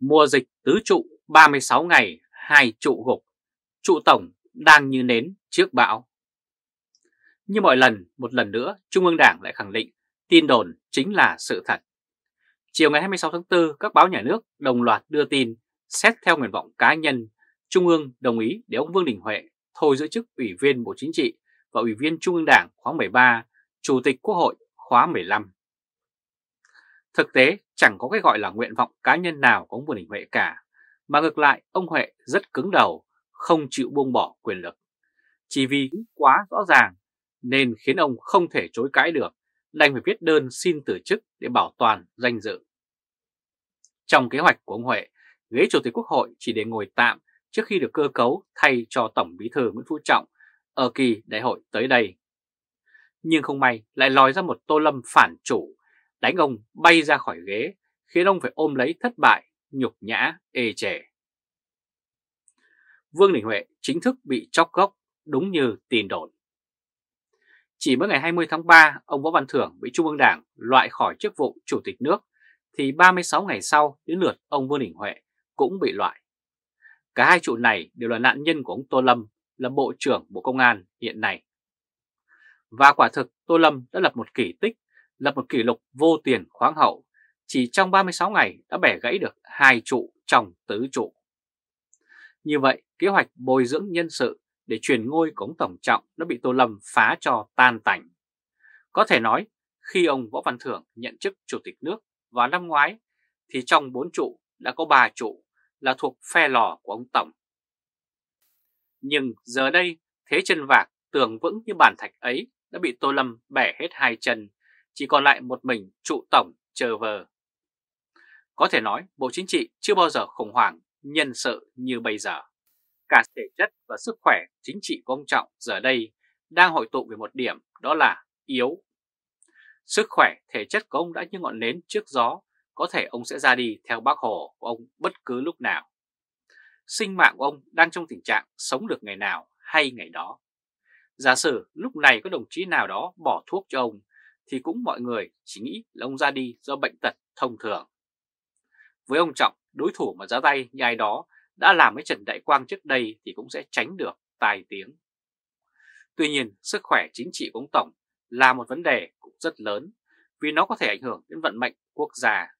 Mùa dịch tứ trụ 36 ngày, hai trụ gục, trụ tổng đang như nến trước bão. Như mọi lần, một lần nữa, Trung ương Đảng lại khẳng định tin đồn chính là sự thật. Chiều ngày 26 tháng 4, các báo nhà nước đồng loạt đưa tin xét theo nguyện vọng cá nhân, Trung ương đồng ý để ông Vương Đình Huệ thôi giữ chức Ủy viên Bộ Chính trị và Ủy viên Trung ương Đảng khóa 13, Chủ tịch Quốc hội khóa 15. Thực tế, chẳng có cái gọi là nguyện vọng cá nhân nào của ông Vương Đình Huệ cả, mà ngược lại ông Huệ rất cứng đầu, không chịu buông bỏ quyền lực. Chỉ vì quá rõ ràng nên khiến ông không thể chối cãi được, đành phải viết đơn xin từ chức để bảo toàn danh dự. Trong kế hoạch của ông Huệ, ghế Chủ tịch Quốc hội chỉ để ngồi tạm trước khi được cơ cấu thay cho Tổng Bí thư Nguyễn Phú Trọng ở kỳ đại hội tới đây. Nhưng không may lại lòi ra một Tô Lâm phản chủ, đánh ông bay ra khỏi ghế, khiến ông phải ôm lấy thất bại, nhục nhã, ê chề. Vương Đình Huệ chính thức bị chóc gốc đúng như tin đồn. Chỉ mới ngày 20 tháng 3, ông Võ Văn Thưởng bị Trung ương Đảng loại khỏi chức vụ Chủ tịch nước, thì 36 ngày sau đến lượt ông Vương Đình Huệ cũng bị loại. Cả hai trụ này đều là nạn nhân của ông Tô Lâm, là Bộ trưởng Bộ Công an hiện nay. Và quả thực Tô Lâm đã lập một kỳ tích, lập một kỷ lục vô tiền khoáng hậu, chỉ trong 36 ngày đã bẻ gãy được hai trụ trong tứ trụ. Như vậy, kế hoạch bồi dưỡng nhân sự để truyền ngôi của ông Tổng Trọng đã bị Tô Lâm phá cho tan tành. Có thể nói, khi ông Võ Văn Thưởng nhận chức Chủ tịch nước vào năm ngoái, thì trong bốn trụ đã có ba trụ là thuộc phe lò của ông Tổng. Nhưng giờ đây, thế chân vạc tường vững như bàn thạch ấy đã bị Tô Lâm bẻ hết hai chân, chỉ còn lại một mình trụ Tổng chờ vờ. Có thể nói Bộ Chính trị chưa bao giờ khủng hoảng nhân sự như bây giờ. Cả thể chất và sức khỏe chính trị của ông Trọng giờ đây đang hội tụ về một điểm đó là yếu. Sức khỏe, thể chất của ông đã như ngọn nến trước gió, có thể ông sẽ ra đi theo bác Hồ của ông bất cứ lúc nào. Sinh mạng của ông đang trong tình trạng sống được ngày nào hay ngày đó. Giả sử lúc này có đồng chí nào đó bỏ thuốc cho ông, thì cũng mọi người chỉ nghĩ là ông ra đi do bệnh tật thông thường. Với ông Trọng, đối thủ mà ra tay như ai đó đã làm với Trần Đại Quang trước đây thì cũng sẽ tránh được tai tiếng. Tuy nhiên, sức khỏe chính trị của ông Tổng là một vấn đề cũng rất lớn vì nó có thể ảnh hưởng đến vận mệnh quốc gia.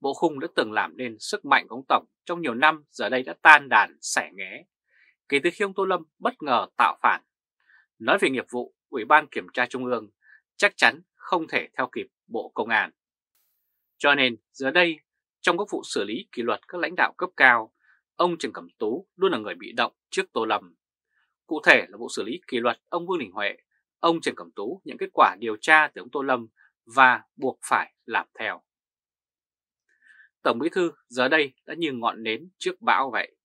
Bộ khung đã từng làm nên sức mạnh của ông Tổng trong nhiều năm giờ đây đã tan đàn xẻ nghé kể từ khi ông Tô Lâm bất ngờ tạo phản. Nói về nghiệp vụ, Ủy ban Kiểm tra Trung ương chắc chắn không thể theo kịp Bộ Công an. Cho nên giờ đây, trong các vụ xử lý kỷ luật các lãnh đạo cấp cao, ông Trần Cẩm Tú luôn là người bị động trước Tô Lâm. Cụ thể là vụ xử lý kỷ luật ông Vương Đình Huệ, ông Trần Cẩm Tú nhận kết quả điều tra từ ông Tô Lâm và buộc phải làm theo. Tổng Bí Thư giờ đây đã như ngọn nến trước bão vậy.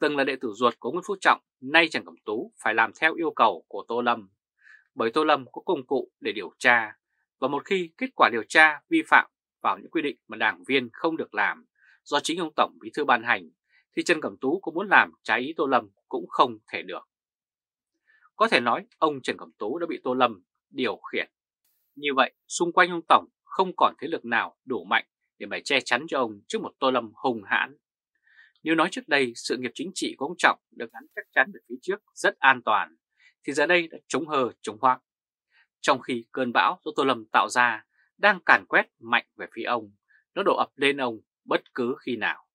Từng là đệ tử ruột của Nguyễn Phú Trọng, nay Trần Cẩm Tú phải làm theo yêu cầu của Tô Lâm, bởi Tô Lâm có công cụ để điều tra, và một khi kết quả điều tra vi phạm vào những quy định mà đảng viên không được làm do chính ông Tổng Bí Thư ban hành, thì Trần Cẩm Tú có muốn làm trái ý Tô Lâm cũng không thể được. Có thể nói ông Trần Cẩm Tú đã bị Tô Lâm điều khiển. Như vậy, xung quanh ông Tổng không còn thế lực nào đủ mạnh để mà che chắn cho ông trước một Tô Lâm hùng hãn. Nếu nói trước đây sự nghiệp chính trị của ông Trọng được gắn chắc chắn về phía trước rất an toàn, thì giờ đây đã chống hờ chống hoang. Trong khi cơn bão do Tô Lâm tạo ra đang càn quét mạnh về phía ông, nó đổ ập lên ông bất cứ khi nào.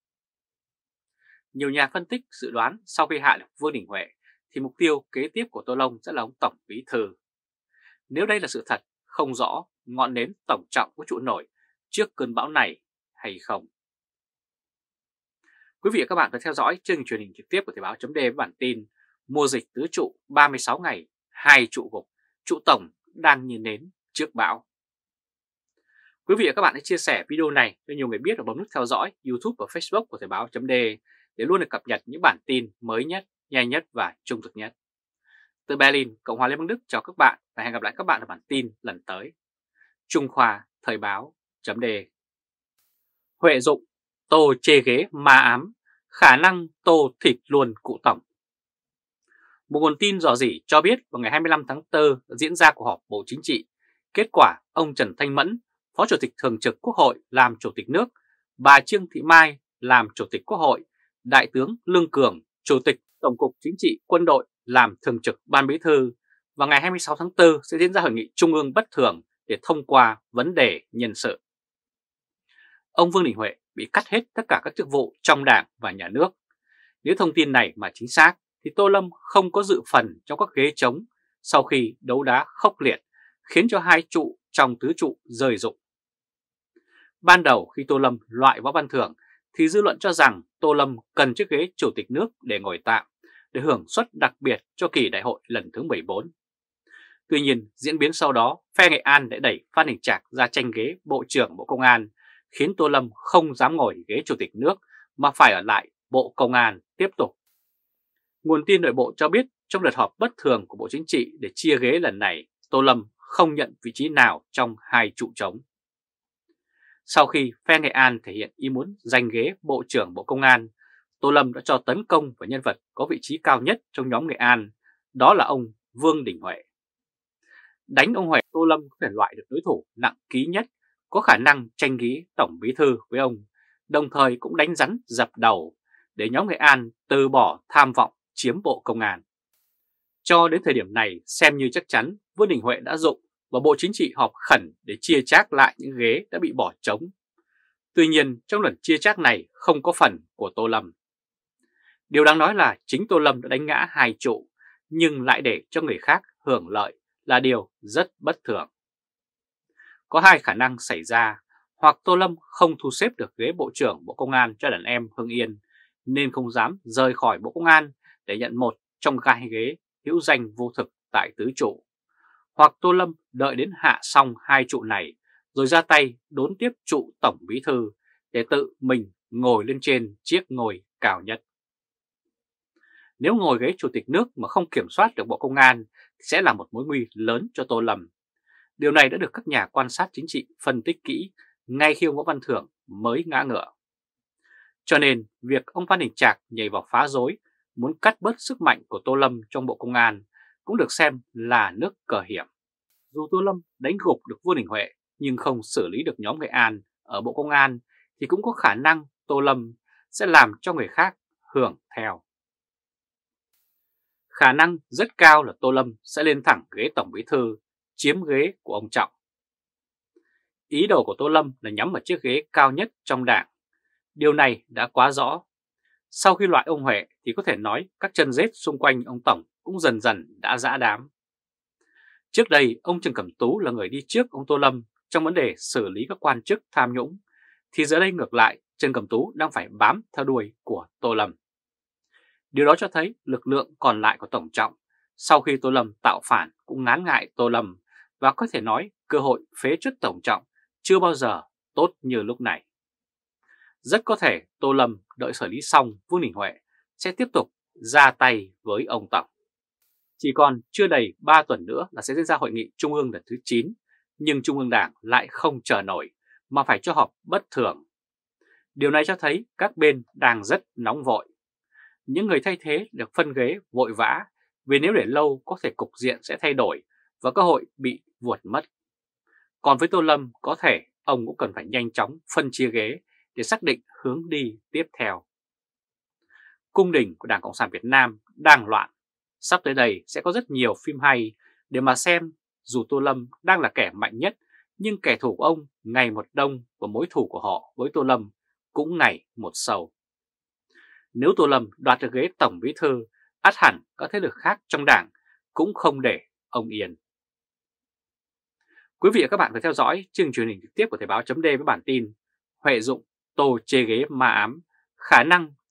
Nhiều nhà phân tích dự đoán sau khi hạ được Vương Đình Huệ thì mục tiêu kế tiếp của Tô Lâm sẽ là ông Tổng Bí Thư. Nếu đây là sự thật, không rõ ngọn nến tổng trọng của trụ nổi trước cơn bão này hay không. Quý vị và các bạn đã theo dõi chương trình truyền hình trực tiếp của Thời báo chấm với bản tin Mùa dịch tứ trụ 36 ngày, hai trụ gục, trụ tổng đang như nến trước bão. Quý vị và các bạn hãy chia sẻ video này cho nhiều người biết và bấm nút theo dõi YouTube và Facebook của Thời báo .de để luôn được cập nhật những bản tin mới nhất, nhanh nhất và trung thực nhất. Từ Berlin, Cộng hòa Liên bang Đức chào các bạn và hẹn gặp lại các bạn ở bản tin lần tới. Trung Khoa Thời báo .de. Huệ dụng, tô chê ghế ma ám, khả năng tô thịt luôn cụ tổng. Một nguồn tin dò dỉ cho biết vào ngày 25 tháng 4 diễn ra cuộc họp Bộ Chính trị. Kết quả, ông Trần Thanh Mẫn, Phó Chủ tịch Thường trực Quốc hội làm Chủ tịch nước bà Trương Thị Mai làm Chủ tịch Quốc hội, Đại tướng Lương Cường, Chủ tịch Tổng cục Chính trị Quân đội làm Thường trực Ban Bí thư và ngày 26 tháng 4 sẽ diễn ra hội nghị trung ương bất thường để thông qua vấn đề nhân sự. Ông Vương Đình Huệ bị cắt hết tất cả các chức vụ trong đảng và nhà nước. Nếu thông tin này mà chính xác thì Tô Lâm không có dự phần trong các ghế trống sau khi đấu đá khốc liệt khiến cho hai trụ trong tứ trụ rời rụng. Ban đầu khi Tô Lâm loại Võ Văn Thưởng thì dư luận cho rằng Tô Lâm cần chiếc ghế chủ tịch nước để ngồi tạm để hưởng suất đặc biệt cho kỳ đại hội lần thứ 14. Tuy nhiên, diễn biến sau đó, phe Nghệ An đã đẩy Phan Đình Trạc ra tranh ghế Bộ trưởng Bộ Công an, khiến Tô Lâm không dám ngồi ghế Chủ tịch nước mà phải ở lại Bộ Công an tiếp tục. Nguồn tin nội bộ cho biết trong đợt họp bất thường của Bộ Chính trị để chia ghế lần này, Tô Lâm không nhận vị trí nào trong hai trụ trống. Sau khi phe Nghệ An thể hiện ý muốn giành ghế Bộ trưởng Bộ Công an, Tô Lâm đã cho tấn công vào nhân vật có vị trí cao nhất trong nhóm Nghệ An, đó là ông Vương Đình Huệ. Đánh ông Huệ, Tô Lâm có thể loại được đối thủ nặng ký nhất, có khả năng tranh ghế Tổng Bí Thư với ông, đồng thời cũng đánh rắn dập đầu để nhóm Nghệ An từ bỏ tham vọng chiếm Bộ Công an. Cho đến thời điểm này, xem như chắc chắn Vương Đình Huệ đã dụng và Bộ Chính trị họp khẩn để chia chác lại những ghế đã bị bỏ trống. Tuy nhiên, trong lần chia chác này không có phần của Tô Lâm. Điều đáng nói là chính Tô Lâm đã đánh ngã hai trụ, nhưng lại để cho người khác hưởng lợi là điều rất bất thường. Có hai khả năng xảy ra, hoặc Tô Lâm không thu xếp được ghế Bộ trưởng Bộ Công an cho đàn em Hưng Yên, nên không dám rời khỏi Bộ Công an để nhận một trong gai ghế hữu danh vô thực tại tứ trụ. Hoặc Tô Lâm đợi đến hạ xong hai trụ này, rồi ra tay đốn tiếp trụ Tổng Bí Thư để tự mình ngồi lên trên chiếc ngồi cao nhất. Nếu ngồi ghế chủ tịch nước mà không kiểm soát được Bộ Công an thì sẽ là một mối nguy lớn cho Tô Lâm. Điều này đã được các nhà quan sát chính trị phân tích kỹ ngay khi ông Võ Văn Thưởng mới ngã ngựa. Cho nên, việc ông Phan Đình Trạc nhảy vào phá rối muốn cắt bớt sức mạnh của Tô Lâm trong Bộ Công an cũng được xem là nước cờ hiểm. Dù Tô Lâm đánh gục được Vương Đình Huệ nhưng không xử lý được nhóm Nghệ An ở Bộ Công an thì cũng có khả năng Tô Lâm sẽ làm cho người khác hưởng theo. Khả năng rất cao là Tô Lâm sẽ lên thẳng ghế Tổng Bí Thư, chiếm ghế của ông Trọng. Ý đồ của Tô Lâm là nhắm vào chiếc ghế cao nhất trong đảng. Điều này đã quá rõ. Sau khi loại ông Huệ thì có thể nói các chân rết xung quanh ông Tổng cũng dần dần đã dã đám. Trước đây, ông Trần Cẩm Tú là người đi trước ông Tô Lâm trong vấn đề xử lý các quan chức tham nhũng, thì giờ đây ngược lại, Trần Cẩm Tú đang phải bám theo đuôi của Tô Lâm. Điều đó cho thấy lực lượng còn lại của Tổng Trọng sau khi Tô Lâm tạo phản cũng ngán ngại Tô Lâm và có thể nói cơ hội phế chức Tổng Trọng chưa bao giờ tốt như lúc này. Rất có thể Tô Lâm đợi xử lý xong Vương Đình Huệ sẽ tiếp tục ra tay với ông Tổng. Chỉ còn chưa đầy 3 tuần nữa là sẽ diễn ra hội nghị Trung ương lần thứ 9, nhưng Trung ương Đảng lại không chờ nổi mà phải cho họp bất thường. Điều này cho thấy các bên đang rất nóng vội. Những người thay thế được phân ghế vội vã vì nếu để lâu có thể cục diện sẽ thay đổi và cơ hội bị vuột mất. Còn với Tô Lâm có thể ông cũng cần phải nhanh chóng phân chia ghế để xác định hướng đi tiếp theo. Cung đình của Đảng Cộng sản Việt Nam đang loạn. Sắp tới đây sẽ có rất nhiều phim hay để mà xem dù Tô Lâm đang là kẻ mạnh nhất nhưng kẻ thù của ông ngày một đông và mối thù của họ với Tô Lâm cũng ngày một sâu. Nếu Tô Lâm đoạt được ghế Tổng Bí Thư, át hẳn các thế lực khác trong đảng cũng không để ông yên. Quý vị và các bạn vừa theo dõi chương truyền hình trực tiếp của Thời báo chấm với bản tin Huệ dụng Tô chê ghế ma ám, khả năng